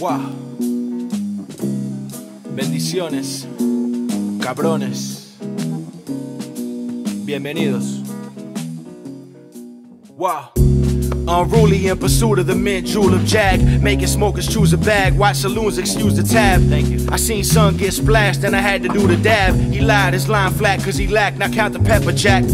Wow. Bendiciones. Cabrones. Bienvenidos. Wow. Unruly in pursuit of the mint jewel of Jag. Making smokers choose a bag. Watch saloons excuse the tab. Thank you. I seen son get splashed and I had to do the dab. He lied, his line flat cause he lacked. Now count the pepper jack.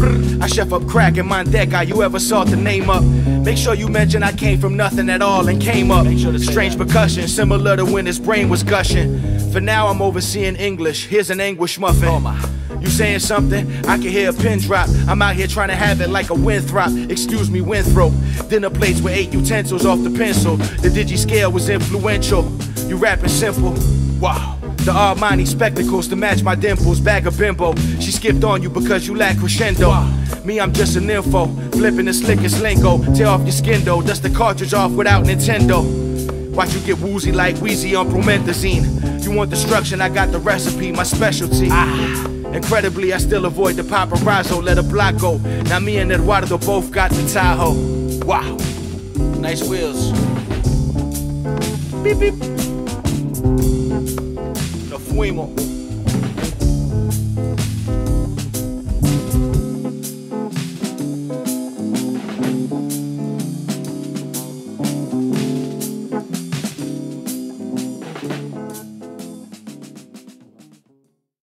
I chef up crack in my deck. You ever saw the name up? Make sure you mention I came from nothing at all and came up. Sure Strange percussion, similar to when his brain was gushing. For now, I'm overseeing English. Here's an anguish muffin. Oh. You saying something? I can hear a pin drop. I'm out here trying to have it like a winthrop. Excuse me, Winthrop. Dinner plates with eight utensils off the pencil. The digi scale was influential. You rapping simple. Wow. The Armani spectacles to match my dimples. Bag of bimbo. She skipped on you because you lack crescendo. Wow. Me, I'm just an info. Flipping the slickest lingo. Tear off your skin though. Dust the cartridge off without Nintendo. Watch you get woozy like Wheezy on promethazine. You want destruction? I got the recipe, my specialty. Ah. Incredibly, I still avoid the paparazzo, let a block go. Now me and Eduardo both got the Tahoe. Wow, nice wheels. Beep beep. Fuimos.